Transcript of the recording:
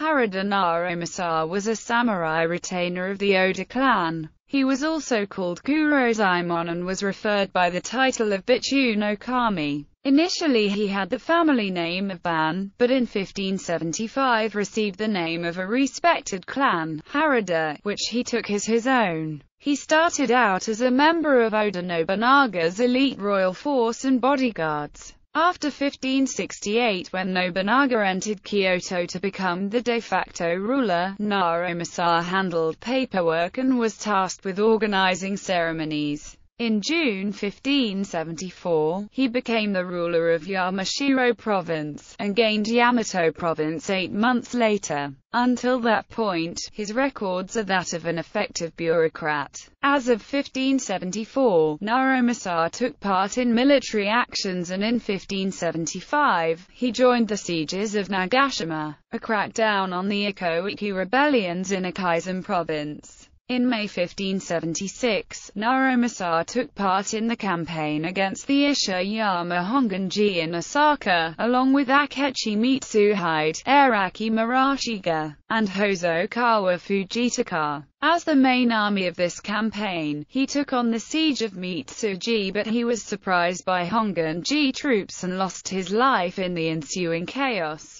Harada Naomasa was a samurai retainer of the Oda clan. He was also called Kurosaemon and was referred by the title of Bichu no Kami. Initially he had the family name of Ban, but in 1575 received the name of a respected clan, Harada, which he took as his own. He started out as a member of Oda Nobunaga's elite royal force and bodyguards. After 1568 when Nobunaga entered Kyoto to become the de facto ruler, Naomasa handled paperwork and was tasked with organizing ceremonies. In June 1574, he became the ruler of Yamashiro province, and gained Yamato province eight months later. Until that point, his records are that of an effective bureaucrat. As of 1574, Naomasa took part in military actions and in 1575, he joined the sieges of Nagashima, a crackdown on the Ikkō-ikki rebellions in Echizen province. In May 1576, Naomasa took part in the campaign against the Ishiyama Honganji in Osaka, along with Akechi Mitsuhide, Araki Murashige, and Hosokawa Fujitaka. As the main army of this campaign, he took on the siege of Mitsuji but he was surprised by Honganji troops and lost his life in the ensuing chaos.